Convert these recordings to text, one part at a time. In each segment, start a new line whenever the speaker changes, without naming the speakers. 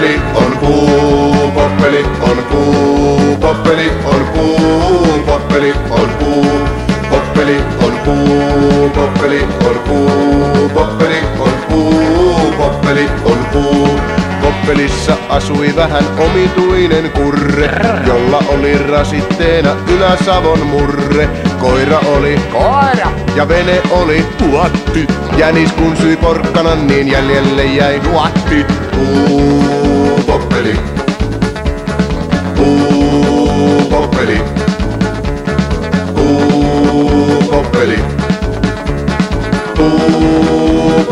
Poppeli on puu, poppeli on puu, poppeli on puu, poppeli on puu, poppeli on puu, poppeli on puu, poppeli on puu, poppeli on puu. Poppelissa asui vähän omituinen kurre, jolla oli rasitteena Ylä-Savon murre. Koira oli
Koira!
ja vene oli tuotti. Jänis kun syi porkkanan, niin jäljelle jäi nuotti. Puu,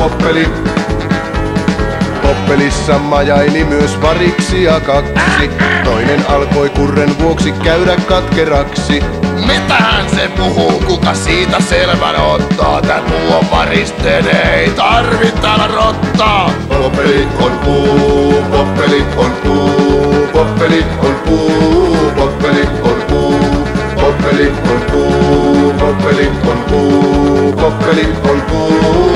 Puu, poppeli. Poppelissa majaili myös variksia kaksi. Toinen alkoi kurren vuoksi käydä katkeraksi.
Mitähän se puhuu, kuka siitä selvän ottaa? Tän muu on varisteinen, ei tarvi täällä rottaa.
Poppeli on puu, poppeli on puu, poppeli on puu, poppeli on puu, poppeli on puu, poppeli on puu, poppeli on puu, poppeli on puu.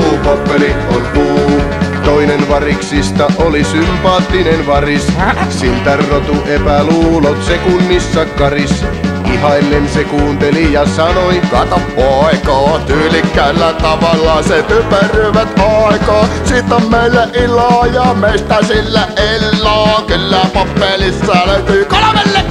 Variksista oli sympaattinen varis, siltä rotu epäluulot sekunnissa karis. Ihaillen se kuunteli ja sanoi,
Kato poiko, tyylikkäällä tavalla se typeryvät aika. Siitä on meille iloa ja meistä sillä illoa. Kyllä pappelissa löytyy kolmellekin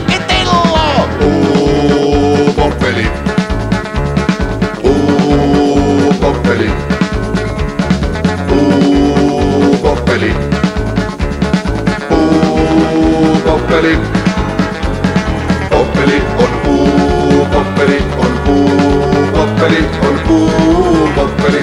Poppeli. Poppeli on puu, poppeli on puu, poppeli on puu, poppeli